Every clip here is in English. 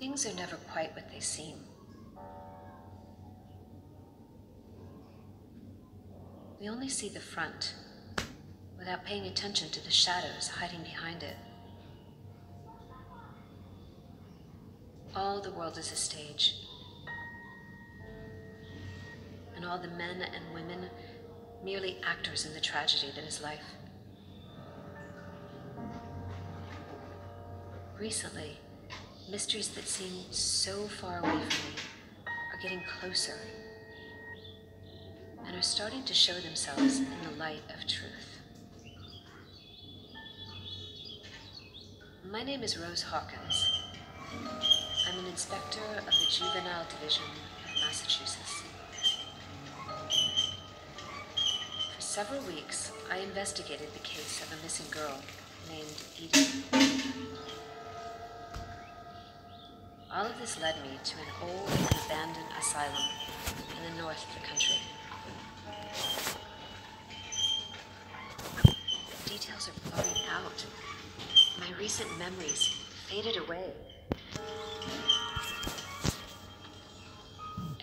Things are never quite what they seem. We only see the front without paying attention to the shadows hiding behind it. All the world is a stage. And all the men and women merely actors in the tragedy that is life. Recently, mysteries that seem so far away from me are getting closer and are starting to show themselves in the light of truth. My name is Rose Hawkins. I'm an inspector of the Juvenile Division of Massachusetts. For several weeks, I investigated the case of a missing girl named Eden. All of this led me to an old and abandoned asylum in the north of the country. Details are blurring out. My recent memories faded away.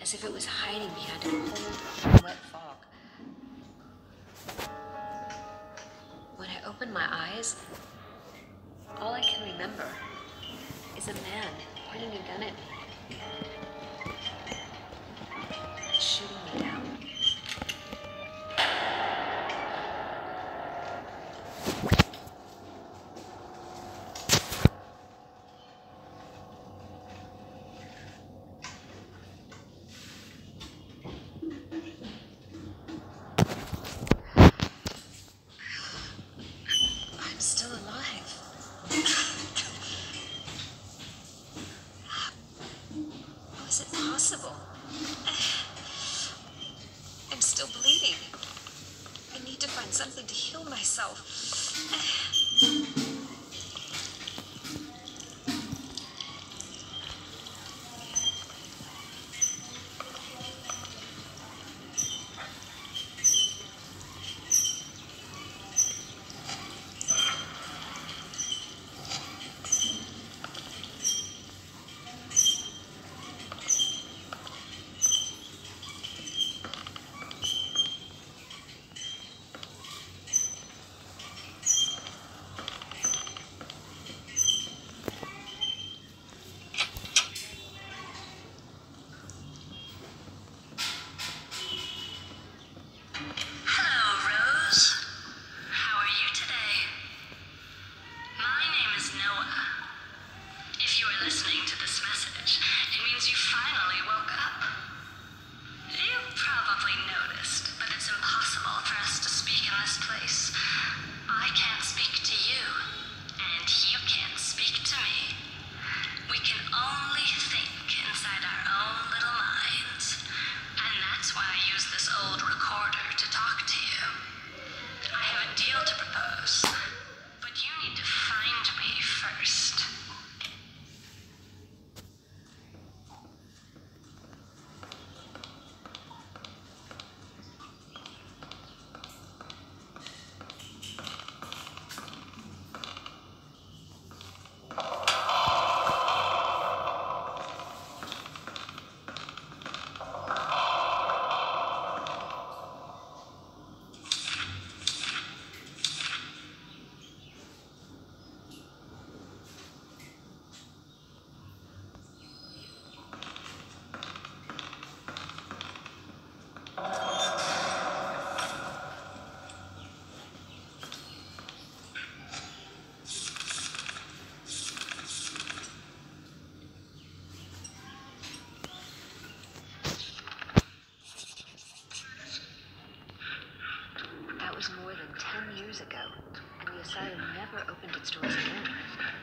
As if it was hiding behind a cold, wet fog. When I open my eyes, all I can remember is a man pointing a gun at me. Shooting me. I'm still alive. How is it possible? I'm still bleeding. I need to find something to heal myself. Asylum never opened its doors again.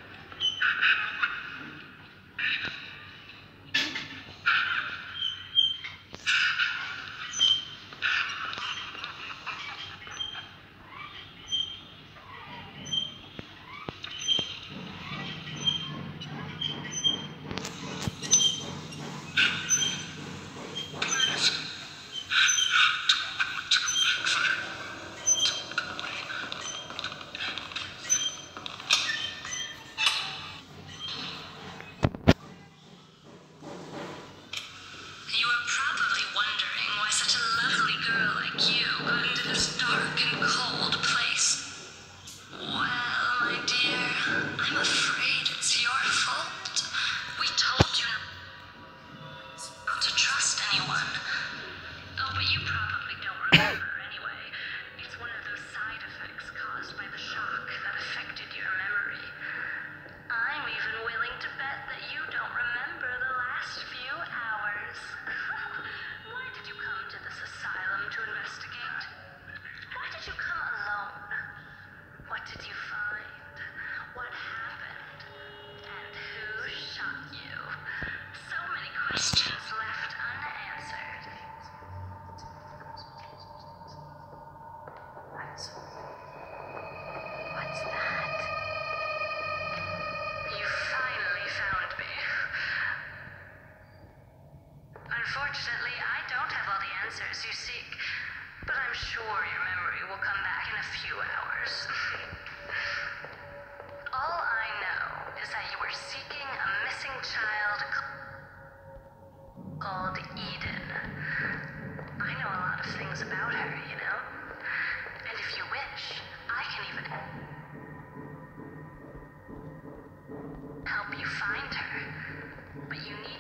answers you seek, but I'm sure your memory will come back in a few hours. All I know is that you were seeking a missing child called Eden. I know a lot of things about her, you know? And if you wish,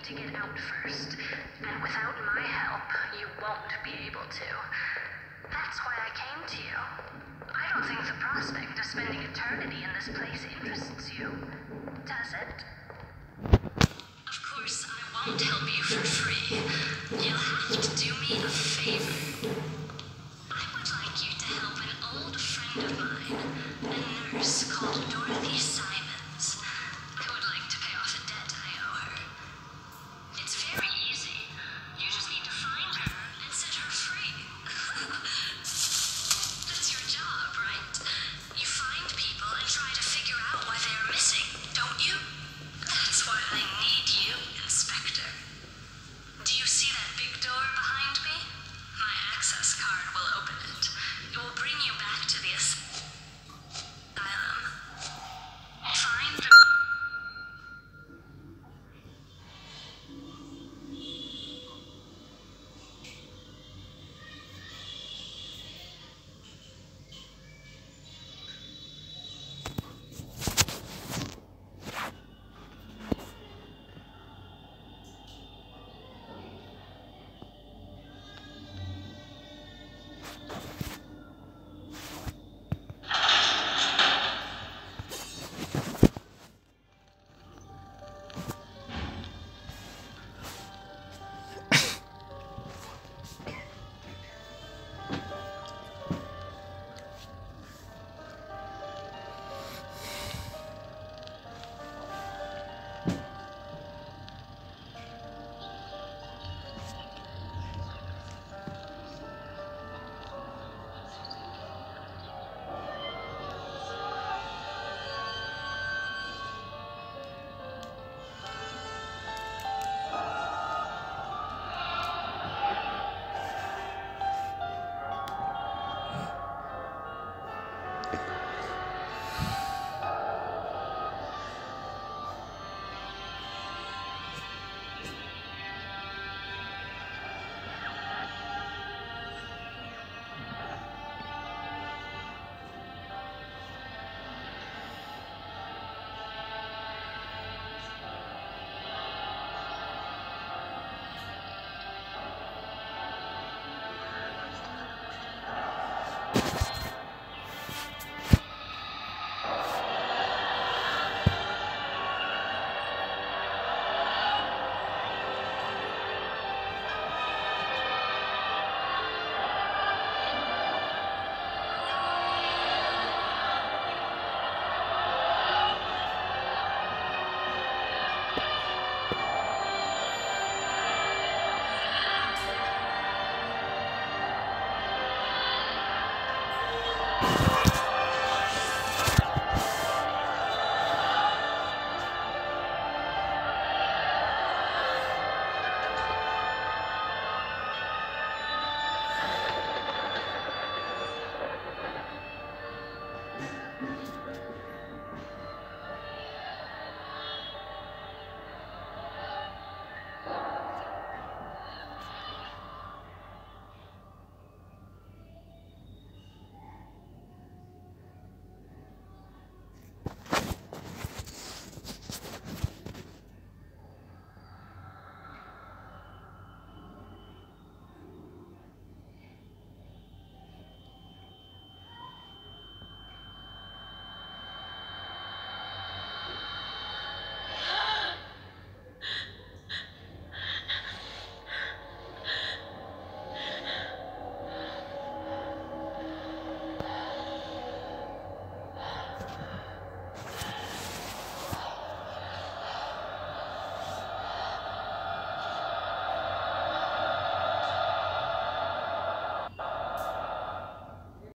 to get out first, and without my help, you won't be able to. That's why I came to you. I don't think the prospect of spending eternity in this place interests you, does it? Of course, I won't help you for free.